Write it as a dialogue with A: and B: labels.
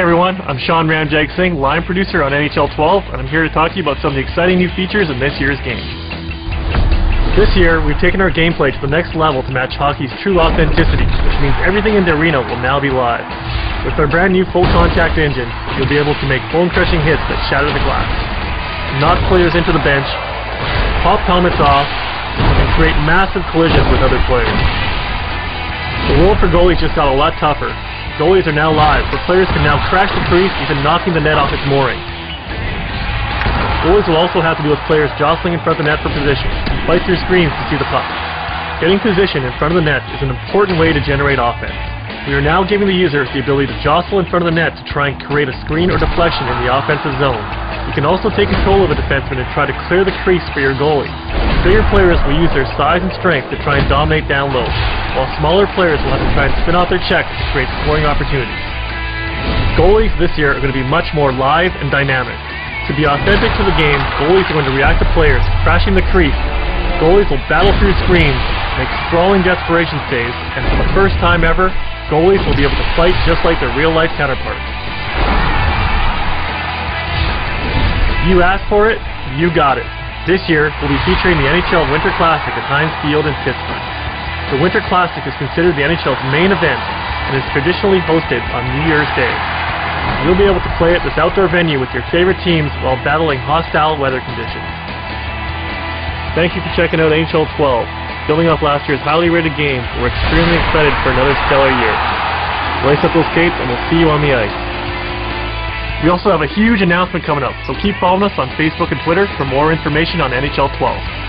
A: everyone. I'm Sean Ramjagsingh, line producer on NHL 12, and I'm here to talk to you about some of the exciting new features in this year's game. This year, we've taken our gameplay to the next level to match hockey's true authenticity, which means everything in the arena will now be live. With our brand new full contact engine, you'll be able to make bone-crushing hits that shatter the glass, knock players into the bench, pop helmets off, and create massive collisions with other players. The world for goalies just got a lot tougher, Goalies are now live, where players can now crash the crease, even knocking the net off its mooring. Goalies will also have to deal with players jostling in front of the net for position, and fight through screens to see the puck. Getting position in front of the net is an important way to generate offense. We are now giving the users the ability to jostle in front of the net to try and create a screen or deflection in the offensive zone. You can also take control of a defenseman and try to clear the crease for your goalie. Bigger players will use their size and strength to try and dominate down low, while smaller players will have to try and spin off their checks to create scoring opportunities. Goalies this year are going to be much more live and dynamic. To be authentic to the game, goalies are going to react to players crashing the crease. Goalies will battle through screens, make sprawling desperation saves, and for the first time ever, goalies will be able to fight just like their real-life counterparts. You asked for it, you got it. This year, we'll be featuring the NHL Winter Classic at Heinz Field in Pittsburgh. The Winter Classic is considered the NHL's main event and is traditionally hosted on New Year's Day. You'll be able to play at this outdoor venue with your favorite teams while battling hostile weather conditions. Thank you for checking out NHL 12. Building off last year's highly rated game, we're extremely excited for another stellar year. Lace up those skates and we'll see you on the ice. We also have a huge announcement coming up, so keep following us on Facebook and Twitter for more information on NHL 12.